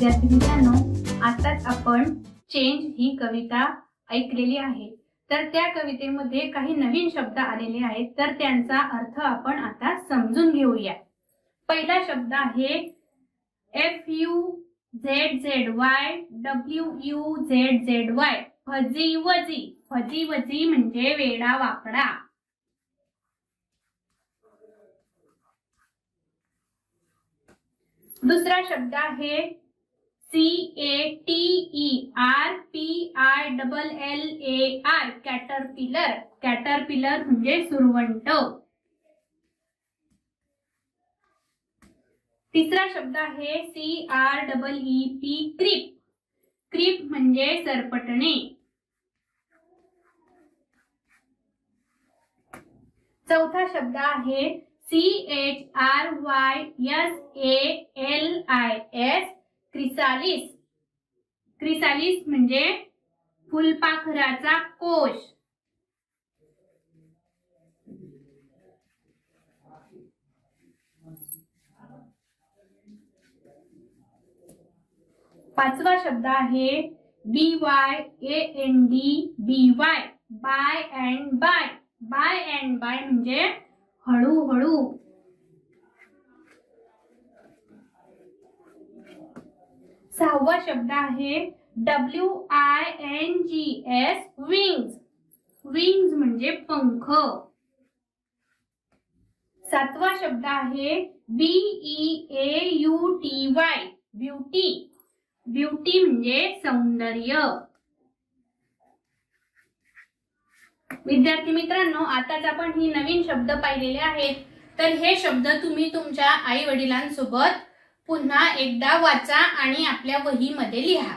विद्यार्थी मित्रांनो आताच आपण चेंज ही कविता ऐकलेली आहे. तर त्या कवितेमध्ये काही नवीन शब्द आलेले आहेत तर त्यांचा अर्थ आपण आता समजून घेऊया. पहिला शब्द आहे F U Z Z Y W U Z Z Y fuzzy wuzzy fuzzy wuzzy म्हणजे वेडा वाकडा. दुसरा शब्द आहे C A T E R P I double L A R caterpillar caterpillar म्हणजे सुरवंट. तिसरा शब्द आहे C R double E P creep. Creep म्हणजे सरपटणे. चौथा शब्द आहे C H R Y S A L I S chrysalis. Chrysalis म्हणजे फुलपाखराचा कोश. पाचवा शब्द आहे B Y A N D B Y by and by by and by म्हणजे हळूहळू. सहावा शब्द आहे W I N G S wings wings म्हणजे पंख. सातवा शब्द आहे B E A U T Y beauty beauty म्हणजे सौंदर्य. विद्यार्थी मित्रांनो आताच आपण ही नवीन शब्द पाहिलेले आहेत. तर हे शब्द तुम्ही तुमच्या आई वडिलांसोबत पुन्हा एकदा वाचा आणि आपल्या वहीमध्ये लिहा.